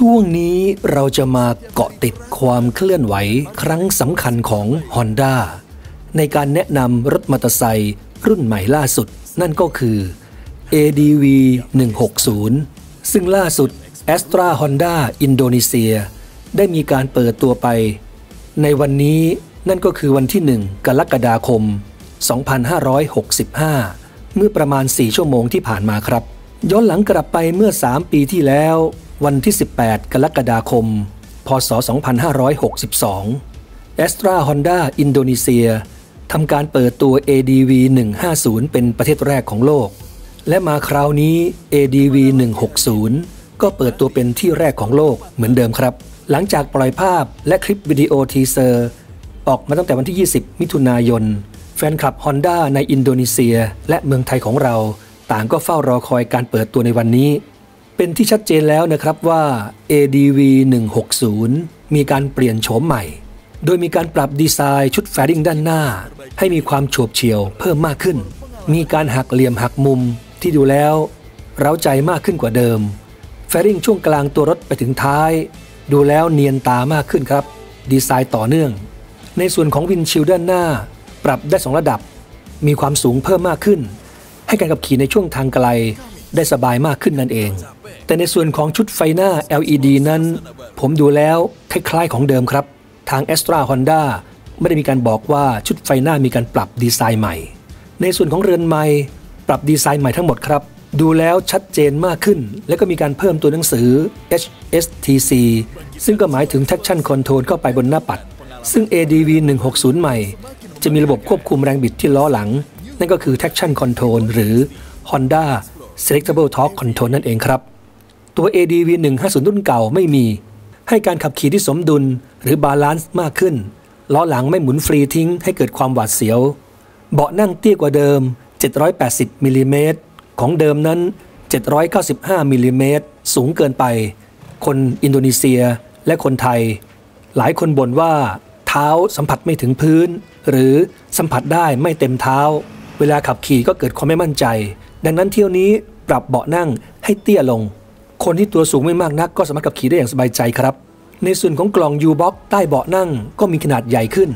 ช่วงนี้เราจะมาเกาะติดความเคลื่อนไหวครั้งสำคัญของ Honda ในการแนะนำรถมอเตอร์ไซค์รุ่นใหม่ล่าสุด นั่นก็คือ ADV 160 ซึ่งล่าสุด Astra Honda อินโดนีเซีย ได้มีการเปิดตัวไป ในวันนี้นั่นก็คือวันที่ 1 กรกฎาคม 2565 เมื่อประมาณ 4 ชั่วโมงที่ผ่านมาครับ ย้อนหลังกลับไปเมื่อ 3 ปีที่แล้ว วันที่ 18 กรกฎาคม พศ 2562 Astra Honda อินโดนีเซียทำการเปิดตัว ADV 150 เป็นประเทศแรกของโลก และมาคราวนี้ ADV 160 ก็เปิดตัวเป็นที่แรกของโลกเหมือนเดิมครับ หลังจากปล่อยภาพและคลิปวิดีโอ teaser ออกมาตั้งแต่วันที่ 20 มิถุนายน แฟนคลับ Honda ในอินโดนีเซีย และเมืองไทยของเรา ต่างก็เฝ้ารอคอยการเปิดตัวในวันนี้ เป็นที่ชัดเจนแล้วนะครับว่า ADV 160 มีการเปลี่ยนโฉมใหม่ โดยมีการปรับดีไซน์ชุด fairing ด้านหน้า ให้มีความโฉบเฉี่ยวเพิ่มมากขึ้น มีการหักเหลี่ยมหักมุมที่ดูแล้ว เร้าใจมากขึ้นกว่าเดิม fairing ช่วงกลางตัวรถไปถึงท้าย ดูแล้วเนียนตามากขึ้นครับ ดีไซน์ต่อเนื่อง ในส่วนของวินชิลด้านหน้า ปรับได้สองระดับ มีความสูงเพิ่มมากขึ้น ให้การขับขี่ในช่วงทางไกลได้สบายมากขึ้นนั่นเอง แต่ในส่วนของชุดไฟหน้า LED นั้น ผมดูแล้วคล้ายๆของเดิมครับ ทาง Astra Honda ไม่ได้มีการบอกว่าชุดไฟหน้ามีการปรับดีไซน์ใหม่ ในส่วนของเรือนไม้ปรับดีไซน์ใหม่ทั้งหมดครับ ดูแล้วชัดเจนมากขึ้น และก็มีการเพิ่มตัวหนังสือ HSTC ซึ่งก็หมายถึง Traction Control เข้าไปบนหน้าปัด ซึ่ง ADV 160 ใหม่ จะมีระบบควบคุมแรงบิดที่ล้อหลัง นั่นก็คือ Traction Control หรือ Honda Selectable Torque Control นั่นเองครับ ตัว ADV 150 รุ่นเก่าไม่มี ให้การขับขี่ที่สมดุลหรือ balance มากขึ้น ล้อหลังไม่หมุนฟรีทิ้งให้เกิดความหวาดเสียว เบาะนั่งเตี้ยกว่าเดิม 780มิลิเมตรของเดิมนั้น 795มิลิเมตรสูงเกินไป คนอินโดนีเซียและคนไทย หลายคนบ่นว่าเท้าสัมผัสไม่ถึงพื้น หรือสัมผัสได้ไม่เต็มเท้า เวลาขับขี่ก็เกิดความไม่มั่นใจ ดังนั้นเที่ยวนี้ปรับเบาะนั่งให้เตี้ยลง คนที่ตัวสูงไม่มากนักก็สามารถขับขี่ได้อย่างสบายใจครับ ในส่วนของกล่อง U-Box ใต้เบาะนั่งก็มีขนาดใหญ่ขึ้น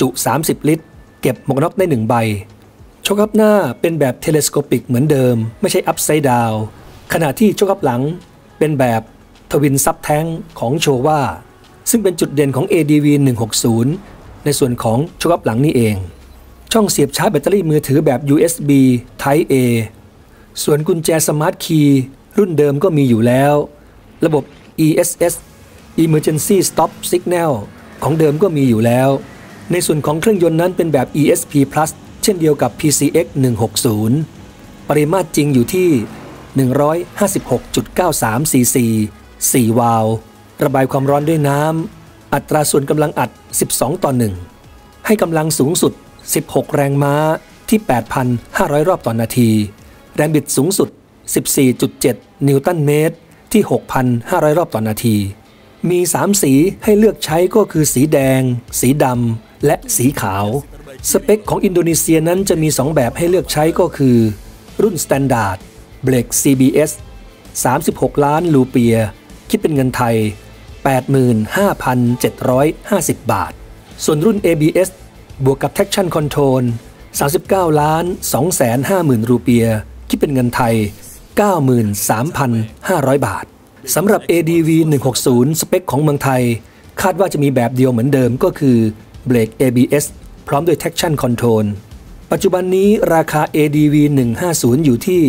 จุ 30 ลิตร เก็บหมวกน็อกได้หนึ่งใบโชคอัพหน้าเป็นแบบ telescopic เหมือนเดิม ไม่ใช่ upside down ขณะที่โชคอัพหลังเป็นแบบ twin subtank ของ Showa ซึ่งเป็นจุดเด่นของ ADV 160 ในส่วนของโชคอัพหลังนี่เอง ช่องเสียบชาร์จแบตเตอรี่มือถือแบบ USB Type A ส่วนกุญแจ smart key รุ่นเดิมก็มีอยู่แล้ว ระบบ ESS Emergency Stop Signal ของเดิมก็มีอยู่แล้ว ในส่วนของเครื่องยนต์นั้นเป็นแบบ ESP Plus เช่นเดียวกับ PCX 160 ปริมาตรจริงอยู่ที่ 156.93 cc 4 วาล์วระบายความร้อนด้วยน้ำ อัตราส่วนกำลังอัด 12 ต่อ 1 ให้กำลังสูงสุด 16 แรงม้าที่ 8,500 รอบต่อนนาที แรงบิดสูงสุด 14.7 นิวตันเมตรที่ 6,500 รอบต่อนาที มี 3 สีให้เลือกใช้ก็คือสีแดง สีดำ และสีขาว สเปคของอินโดนีเซียนั้นจะมี 2 แบบให้เลือกใช้ก็คือ รุ่น Standard เบรก CBS 36 ล้านลูเปีย คิดเป็นเงินไทย 85,750 บาท ส่วนรุ่น ABS บวกกับ Traction Control 39 ล้าน 250,000 รูเปีย คิดเป็นเงินไทย 93,500 บาทสำหรับ ADV 160 สเปคของเมืองไทย คาดว่าจะมีแบบเดียวเหมือนเดิมก็คือเบรก ABS พร้อมด้วย Traction Control ปัจจุบันนี้ราคา ADV 150 อยู่ที่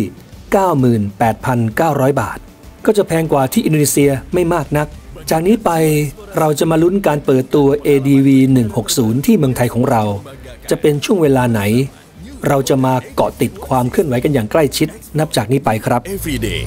98,900 บาท ก็จะแพงกว่าที่อินโดนีเซียไม่มากนัก จากนี้ไปเราจะมาลุ้นการเปิดตัว ADV 160 ที่เมืองไทยของเรา จะเป็นช่วงเวลาไหน เราจะมาเกาะติดความเคลื่อนไหวกันอย่างใกล้ชิดนับจากนี้ไปครับ Everyday